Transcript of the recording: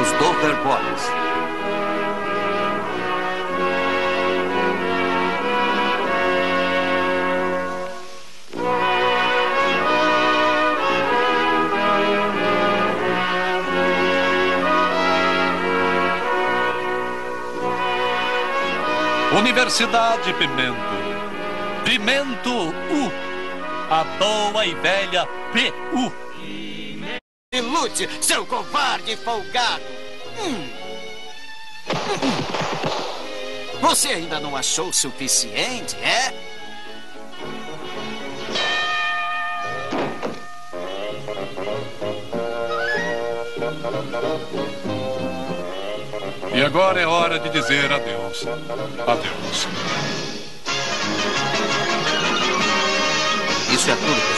Os Dover Boys. Universidade Pimento. Pimento U. A boa e velha PU. Lute, seu covarde folgado! Hum. Você ainda não achou o suficiente, é? E agora é hora de dizer adeus. Adeus. 选路。